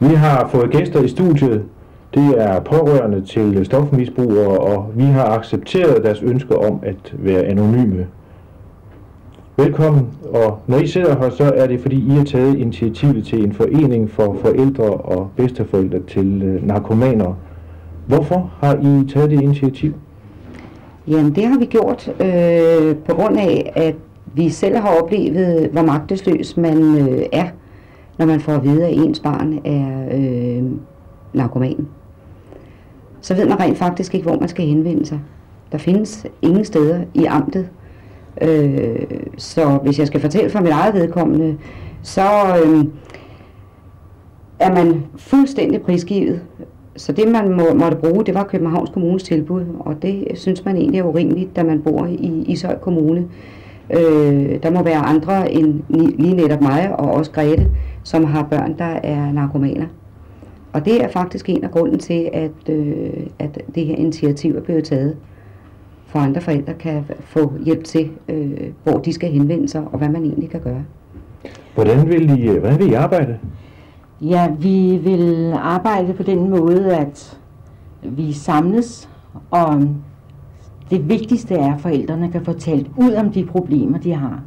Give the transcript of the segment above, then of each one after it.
Vi har fået gæster i studiet. Det er pårørende til stofmisbrugere, og vi har accepteret deres ønske om at være anonyme. Velkommen, og når I sidder her, så er det fordi I har taget initiativet til en forening for forældre og bedsteforældre til øh, narkomaner. Hvorfor har I taget det initiativ? Jamen det har vi gjort øh, på grund af, at vi selv har oplevet, hvor magtesløs man øh, er, når man får at vide, at ens barn er øh, narkoman. Så ved man rent faktisk ikke, hvor man skal henvende sig. Der findes ingen steder i amtet. Øh, så hvis jeg skal fortælle for mit eget vedkommende, så øh, er man fuldstændig prisgivet. Så det man må, måtte bruge, det var Københavns Kommunes tilbud, og det synes man egentlig er urimeligt, da man bor i Ishøj Kommune. Øh, der må være andre end lige netop mig og også Grete, som har børn, der er narkomaner. Og det er faktisk en af grunden til, at, øh, at det her initiativ er blevet taget. For andre forældre kan få hjælp til, øh, hvor de skal henvende sig, og hvad man egentlig kan gøre. Hvordan vil I, hvordan vil I arbejde? Ja, vi vil arbejde på den måde, at vi samles, og det vigtigste er, at forældrene kan få talt ud om de problemer, de har.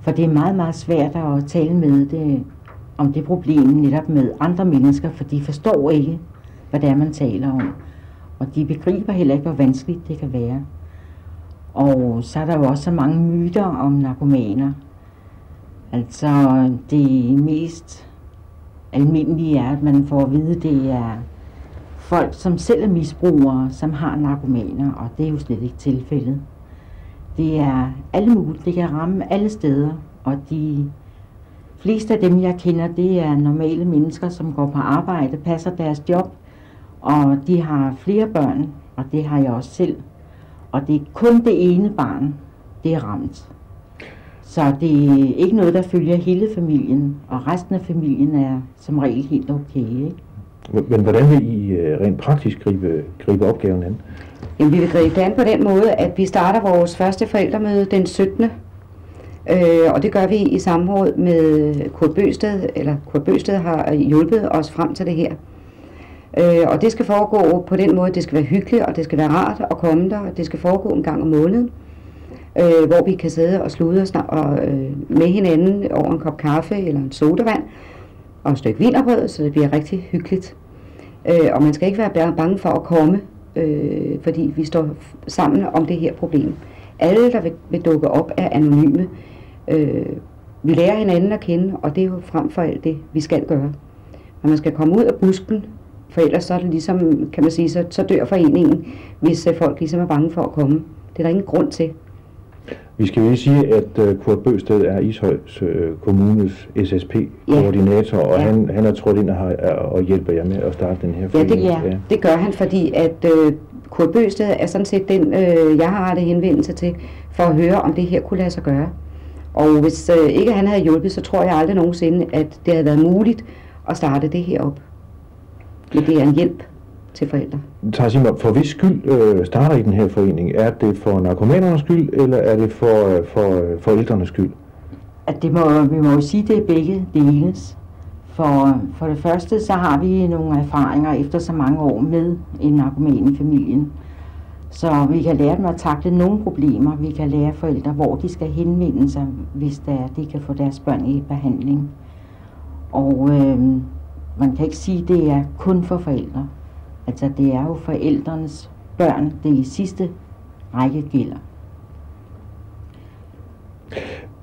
For det er meget, meget svært at tale med det, om det problem netop med andre mennesker, for de forstår ikke, hvad det er, man taler om. Og de begriber heller ikke, hvor vanskeligt det kan være. Og så er der jo også så mange myter om narkomaner. Altså det mest almindelige er, at man får at vide, det er folk, som selv er misbrugere, som har narkomaner, og det er jo slet ikke tilfældet. Det er alle muligt, det kan ramme alle steder, og de fleste af dem, jeg kender, det er normale mennesker, som går på arbejde, passer deres job, og de har flere børn, og det har jeg også selv. Og det er kun det ene barn, det er ramt. Så det er ikke noget, der følger hele familien, og resten af familien er som regel helt okay. Ikke? Men hvordan vil I øh, rent praktisk gribe, gribe opgaven an? Jamen, vi vil gribe det an på den måde, at vi starter vores første forældremøde den 17. Øh, og det gør vi i samråd med Kurt Bøsted, eller Kurt Bøsted har øh, hjulpet os frem til det her. Øh, og det skal foregå på den måde, det skal være hyggeligt, og det skal være rart at komme der, og det skal foregå en gang om måneden, øh, hvor vi kan sidde og slude og, og øh, med hinanden over en kop kaffe eller en sodavand, og et stykke vinerbrød, så det bliver rigtig hyggeligt. Øh, og man skal ikke være bange for at komme, øh, fordi vi står sammen om det her problem. Alle, der vil, vil dukke op, er anonyme. Øh, vi lærer hinanden at kende, og det er jo frem for alt det, vi skal gøre. Men man skal komme ud af busken, for ellers så er det ligesom, kan man sige, så, så dør foreningen, hvis øh, folk ligesom er bange for at komme. Det er der ingen grund til. Vi skal lige sige, at uh, Kurt Bøsted er Ishøjs uh, Kommunes SSP-koordinator, ja. og ja. Han, han er trådt ind og, har, og hjælper jer med at starte den her forening. Ja, det, ja. det gør han, fordi at uh, Kurt Bøsted er sådan set den, uh, jeg har rettet henvendelse til, for at høre, om det her kunne lade sig gøre. Og hvis uh, ikke han havde hjulpet, så tror jeg aldrig nogensinde, at det havde været muligt at starte det her op. Men det er en hjælp til forældre. Tasima, for hvis skyld øh, starter I den her forening? Er det for narkomanernes skyld, eller er det for, øh, for øh, forældrenes skyld? At det må, vi må jo sige, det er begge deles. For, for det første, så har vi nogle erfaringer efter så mange år med en narkoman i familien. Så vi kan lære dem at takle nogle problemer. Vi kan lære forældre, hvor de skal henvende sig, hvis der, de kan få deres børn i behandling. Og øh, man kan ikke sige, at det er kun for forældre. Altså det er jo forældrenes børn, det i sidste række gælder.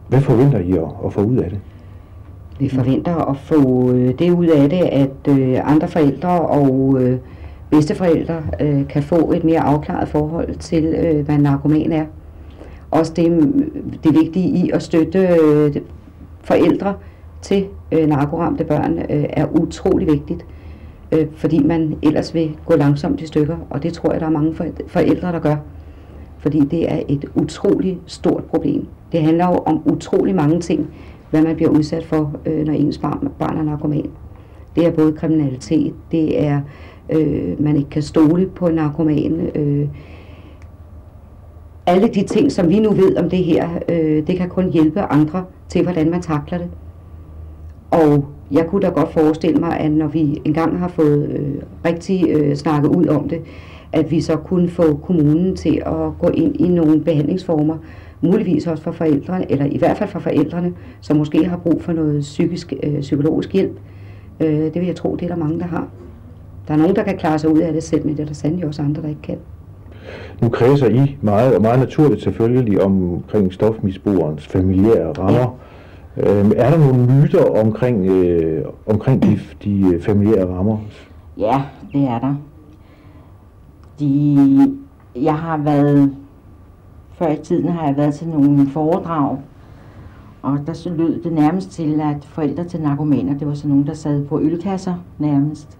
Hvad forventer I at, at få ud af det? Vi forventer at få øh, det ud af det, at øh, andre forældre og øh, bedsteforældre kan få et mere afklaret forhold til, hvad en narkoman er. Også det, det vigtige i at støtte forældre til narkoramte børn er utrolig vigtigt øh, fordi man ellers vil gå langsomt i stykker, og det tror jeg, der er mange forældre, der gør. Fordi det er et utroligt stort problem. Det handler jo om utrolig mange ting, hvad man bliver udsat for, øh, når ens barn, barn er narkoman. Det er både kriminalitet, det er, øh, man ikke kan stole på en narkoman. Øh, alle de ting, som vi nu ved om det her, øh, det kan kun hjælpe andre til, hvordan man takler det. Og jeg kunne da godt forestille mig, at når vi engang har fået øh, rigtig øh, snakket ud om det, at vi så kunne få kommunen til at gå ind i nogle behandlingsformer, muligvis også for forældrene, eller i hvert fald for forældrene, som måske har brug for noget psykisk, øh, psykologisk hjælp. Øh, det vil jeg tro, det er der mange, der har. Der er nogen, der kan klare sig ud af det selv, men det er der sandelig også andre, der ikke kan. Nu kredser I meget, og meget naturligt selvfølgelig, omkring stofmisbrugerens familiære rammer. Ja. Øh, er der nogle myter omkring, øh, omkring de, de øh, familiære rammer? Ja, det er der. De, jeg har været, før i tiden har jeg været til nogle foredrag, og der så lød det nærmest til, at forældre til narkomaner, det var sådan nogen, der sad på ølkasser nærmest.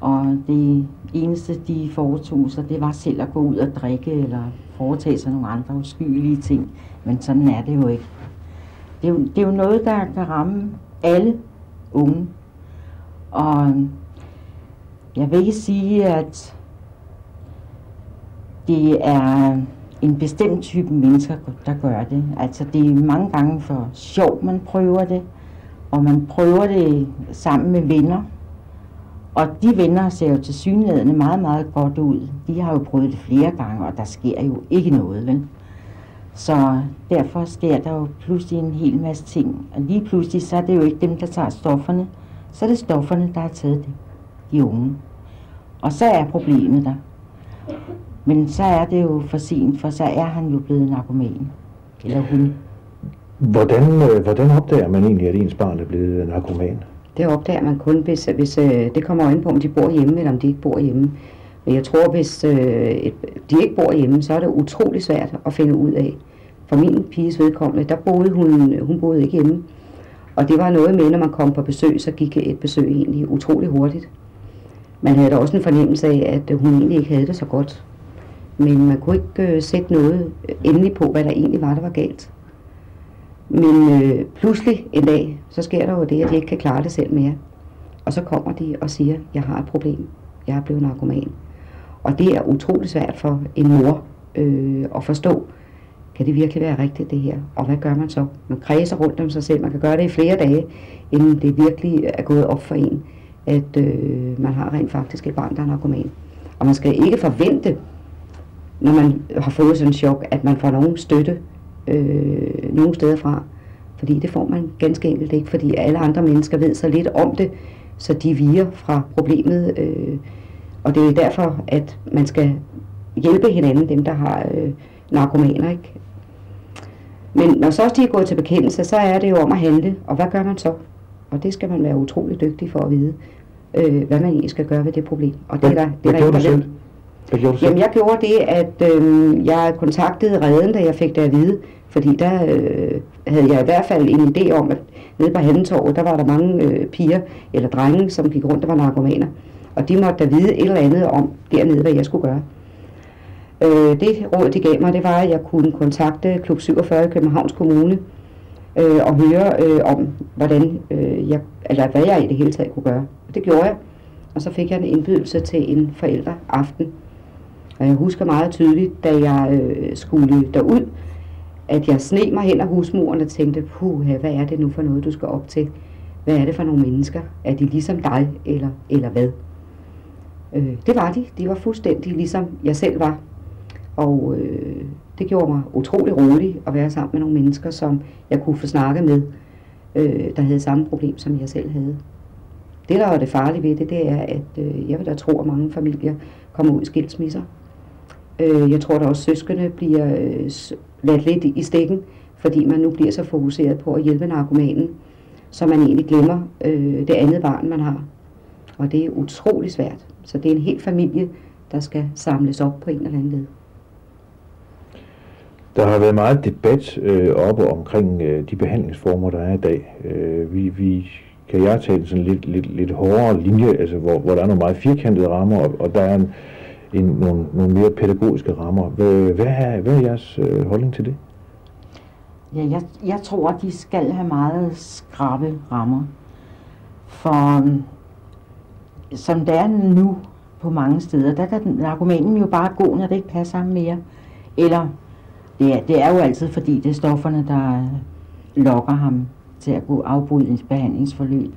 Og det eneste, de foretog sig, det var selv at gå ud og drikke, eller foretage sig nogle andre uskyldige ting. Men sådan er det jo ikke. Det er jo, det er jo noget, der kan ramme alle unge. Og jeg vil ikke sige, at det er en bestemt type mennesker, der gør det. Altså det er mange gange for sjov, man prøver det, og man prøver det sammen med venner. Og de venner ser jo til synligheden meget, meget godt ud. De har jo prøvet det flere gange, og der sker jo ikke noget, vel? Så derfor sker der jo pludselig en hel masse ting. Og lige pludselig, så er det jo ikke dem, der tager stofferne. Så er det stofferne, der har taget det. De unge. Og så er problemet der. Men så er det jo for sent, for så er han jo blevet narkoman. Eller hun. Hvordan, øh, hvordan opdager man egentlig, at ens barn er blevet narkoman? Det opdager man kun, hvis, hvis øh, det kommer øjne på, om de bor hjemme, eller om de ikke bor hjemme. Men jeg tror, hvis øh, et, de ikke bor hjemme, så er det utrolig svært at finde ud af. For min piges vedkommende, der boede hun, hun boede ikke hjemme. Og det var noget med, når man kom på besøg, så gik et besøg egentlig utrolig hurtigt. Man havde da også en fornemmelse af, at hun egentlig ikke havde det så godt men man kunne ikke øh, sætte noget øh, endelig på, hvad der egentlig var, der var galt. Men øh, pludselig en dag, så sker der jo det, at de ikke kan klare det selv mere. Og så kommer de og siger, jeg har et problem. Jeg er blevet narkoman. Og det er utrolig svært for en mor øh, at forstå, kan det virkelig være rigtigt det her? Og hvad gør man så? Man kredser rundt om sig selv. Man kan gøre det i flere dage, inden det virkelig er gået op for en, at øh, man har rent faktisk et barn, der er narkoman. Og man skal ikke forvente, når man har fået sådan en chok, at man får nogen støtte øh, nogen steder fra. Fordi det får man ganske enkelt ikke, fordi alle andre mennesker ved så lidt om det, så de viger fra problemet. Øh, og det er derfor, at man skal hjælpe hinanden, dem der har øh, narkomaner. Ikke? Men når så de er gået til bekendelse, så er det jo om at handle. Og hvad gør man så? Og det skal man være utrolig dygtig for at vide, øh, hvad man egentlig skal gøre ved det problem. Og det er der, det er der ikke hvad gjorde du Jamen, jeg gjorde det, at øh, jeg kontaktede redden, da jeg fik det at vide. Fordi der øh, havde jeg i hvert fald en idé om, at nede på Handetorvet, der var der mange øh, piger eller drenge, som gik rundt og var narkomaner. Og de måtte da vide et eller andet om dernede, hvad jeg skulle gøre. Øh, det råd, de gav mig, det var, at jeg kunne kontakte Klub 47 i Københavns Kommune øh, og høre øh, om, hvordan øh, jeg, eller hvad jeg i det hele taget kunne gøre. Og det gjorde jeg. Og så fik jeg en indbydelse til en forældreaften og jeg husker meget tydeligt, da jeg øh, skulle derud, at jeg sne mig hen ad husmuren og tænkte, puh, hvad er det nu for noget, du skal op til? Hvad er det for nogle mennesker? Er de ligesom dig, eller, eller hvad? Øh, det var de. De var fuldstændig ligesom jeg selv var. Og øh, det gjorde mig utrolig rolig at være sammen med nogle mennesker, som jeg kunne få snakket med, øh, der havde samme problem, som jeg selv havde. Det, der var det farlige ved det, det er, at øh, jeg vil da tro, at mange familier kommer ud i skilsmisser. Øh, jeg tror da også, at søskende bliver øh, ladt lidt i stikken, fordi man nu bliver så fokuseret på at hjælpe narkomanen, så man egentlig glemmer øh, det andet barn, man har. Og det er utrolig svært. Så det er en hel familie, der skal samles op på en eller anden led. Der har været meget debat øh, oppe omkring øh, de behandlingsformer, der er i dag. Øh, vi, vi kan jeg tale sådan lidt, lidt, lidt hårdere linje, altså hvor, hvor der er nogle meget firkantede rammer, og, og der er en, en, nogle, nogle mere pædagogiske rammer. Hvad, hvad, er, hvad er jeres øh, holdning til det? Ja, jeg, jeg tror, at de skal have meget skrabe rammer. For som det er nu på mange steder, der kan narkomanen jo bare gå, når det ikke passer ham mere. Eller det er, det er jo altid, fordi det er stofferne, der lokker ham til at gå afbryde ens behandlingsforløb.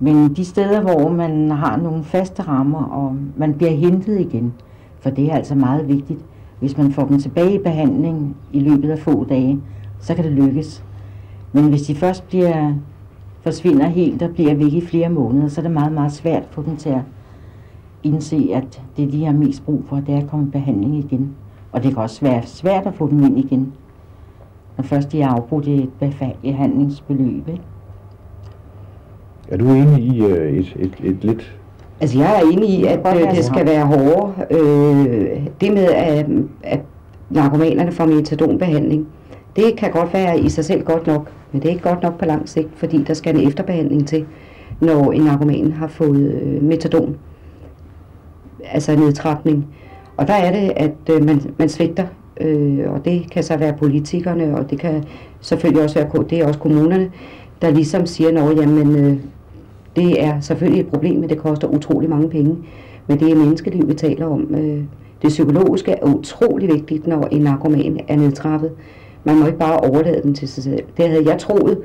Men de steder, hvor man har nogle faste rammer, og man bliver hentet igen, for det er altså meget vigtigt. Hvis man får dem tilbage i behandling i løbet af få dage, så kan det lykkes. Men hvis de først bliver, forsvinder helt og bliver væk i flere måneder, så er det meget, meget svært få dem til at indse, at det de har mest brug for, det er at komme i behandling igen. Og det kan også være svært at få dem ind igen, når først de er afbrudt et behandlingsbeløb. Ikke? Er du enig i øh, et, et, et lidt... Altså jeg er enig i, at øh, det skal være hårdere. Øh, det med, at, at narkomanerne får metadonbehandling, det kan godt være i sig selv godt nok, men det er ikke godt nok på lang sigt, fordi der skal en efterbehandling til, når en narkoman har fået øh, metadon, altså en nedtrapning. Og der er det, at øh, man, man svigter, øh, og det kan så være politikerne, og det kan selvfølgelig også være det er også kommunerne, der ligesom siger, at jamen, øh, det er selvfølgelig et problem, men det koster utrolig mange penge. Men det er menneskeliv, vi taler om. Øh, det psykologiske er utrolig vigtigt, når en narkoman er nedtrappet. Man må ikke bare overlade dem til sig selv. Det havde jeg troet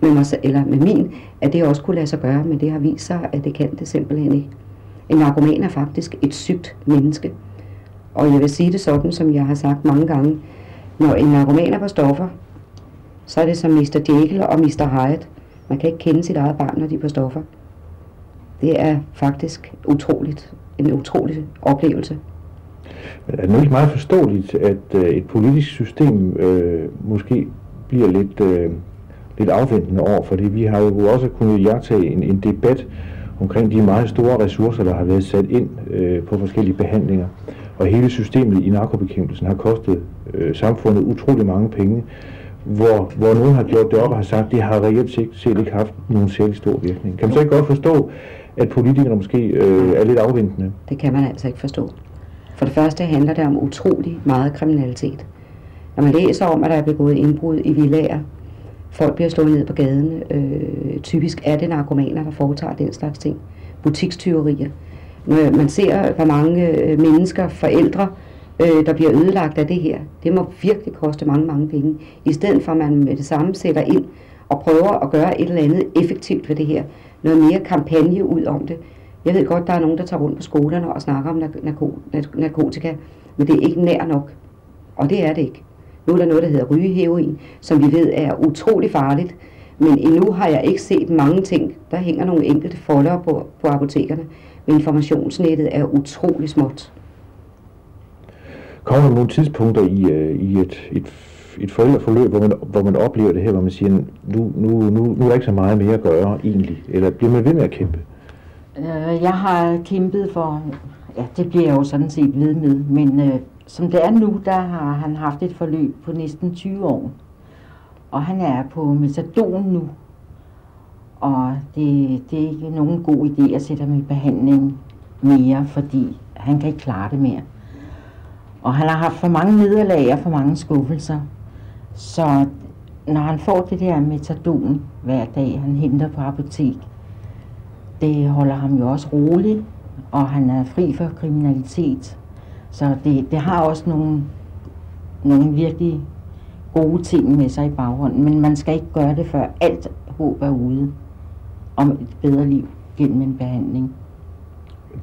med, mig, eller med min, at det også kunne lade sig gøre, men det har vist sig, at det kan det simpelthen ikke. En narkoman er faktisk et sygt menneske. Og jeg vil sige det sådan, som jeg har sagt mange gange. Når en narkoman er på stoffer, så er det som Mr. Jekyll og Mr. Hyde. Man kan ikke kende sit eget barn, når de er på stoffer. Det er faktisk utroligt. En utrolig oplevelse. Er det ikke meget forståeligt, at øh, et politisk system øh, måske bliver lidt, øh, lidt afventende over, fordi vi har jo også kunnet jagtage en, en debat omkring de meget store ressourcer, der har været sat ind øh, på forskellige behandlinger. Og hele systemet i narkobekæmpelsen har kostet øh, samfundet utrolig mange penge, hvor, hvor nogen har gjort det op og har sagt, at det har reelt set, set ikke haft nogen særlig stor virkning. Kan man så ikke godt forstå, at politikerne måske øh, er lidt afventende? Det kan man altså ikke forstå. For det første handler det om utrolig meget kriminalitet. Når man læser om, at der er begået indbrud i villager, folk bliver slået ned på gaden, øh, typisk er det narkomaner, der foretager den slags ting. Butikstyverier. Når man ser, hvor mange øh, mennesker, forældre, øh, der bliver ødelagt af det her, det må virkelig koste mange, mange penge. I stedet for, at man med det samme sætter ind og prøver at gøre et eller andet effektivt ved det her. Noget mere kampagne ud om det. Jeg ved godt, der er nogen, der tager rundt på skolerne og snakker om narkotika, men det er ikke nær nok. Og det er det ikke. Nu er der noget, der hedder rygeheroin, som vi ved er utrolig farligt. Men endnu har jeg ikke set mange ting. Der hænger nogle enkelte folder på, på apotekerne. Men informationsnettet er utrolig småt. Kommer der nogle tidspunkter i, uh, i et, et, et forældreforløb, hvor man, hvor man oplever det her, hvor man siger, nu, nu, nu, nu er der ikke så meget mere at gøre egentlig? Eller bliver man ved med at kæmpe? Øh, jeg har kæmpet for, ja, det bliver jeg jo sådan set ved med, men øh, som det er nu, der har han haft et forløb på næsten 20 år. Og han er på metadon nu. Og det, det er ikke nogen god idé at sætte ham i behandling mere, fordi han kan ikke klare det mere. Og han har haft for mange nederlag og for mange skuffelser. Så når han får det der metadon hver dag, han henter på apotek, det holder ham jo også rolig, og han er fri for kriminalitet. Så det, det har også nogle, nogle virkelig gode ting med sig i baghånden, men man skal ikke gøre det, før alt håb er ude om et bedre liv gennem en behandling.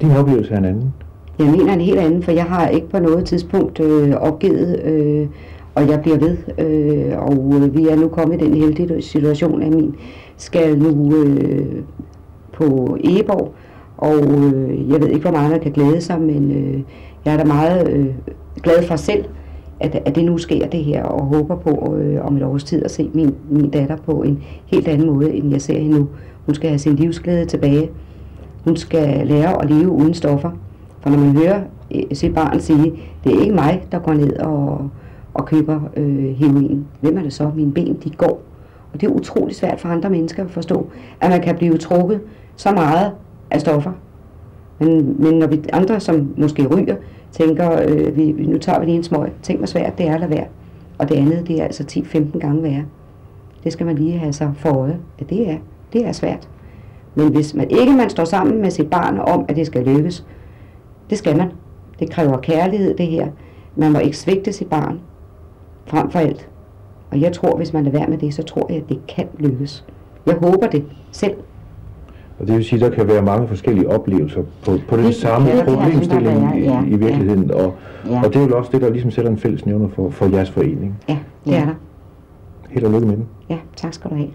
Din oplevelse er en anden? Jeg mener en helt anden, for jeg har ikke på noget tidspunkt øh, opgivet, øh, og jeg bliver ved. Øh, og øh, vi er nu kommet i den heldige situation, at min skal nu øh, på Egeborg, og øh, jeg ved ikke, hvor meget man kan glæde sig, men øh, jeg er da meget øh, glad for selv, at, at det nu sker det her, og håber på øh, om et års tid at se min, min datter på en helt anden måde, end jeg ser hende nu. Hun skal have sin livsglæde tilbage. Hun skal lære at leve uden stoffer. For når man hører øh, sit barn sige, det er ikke mig, der går ned og, og køber øh, heroin. Hvem er det så? Mine ben, de går. Og det er utrolig svært for andre mennesker at forstå, at man kan blive trukket så meget af stoffer. Men, men når vi andre, som måske ryger, tænker, øh, vi, nu tager vi lige en smøg, tænk hvor svært det er at lade være. Og det andet, det er altså 10-15 gange værre. Det skal man lige have sig for øje, at det er, det er svært. Men hvis man ikke man står sammen med sit barn om, at det skal lykkes, det skal man. Det kræver kærlighed, det her. Man må ikke svigte sit barn frem for alt. Og jeg tror, hvis man lader være med det, så tror jeg, at det kan lykkes. Jeg håber det selv. Og det vil sige, at der kan være mange forskellige oplevelser på, på den Det samme kan der problemstilling være, ja, i, i virkeligheden. Og, Ja. og det er jo også det, der ligesom sætter en fælles nævner for, for jeres forening. Ja, det Ja. er der. Held og lykke med den. Ja, tak skal du have.